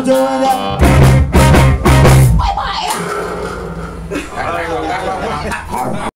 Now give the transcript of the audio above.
doing that.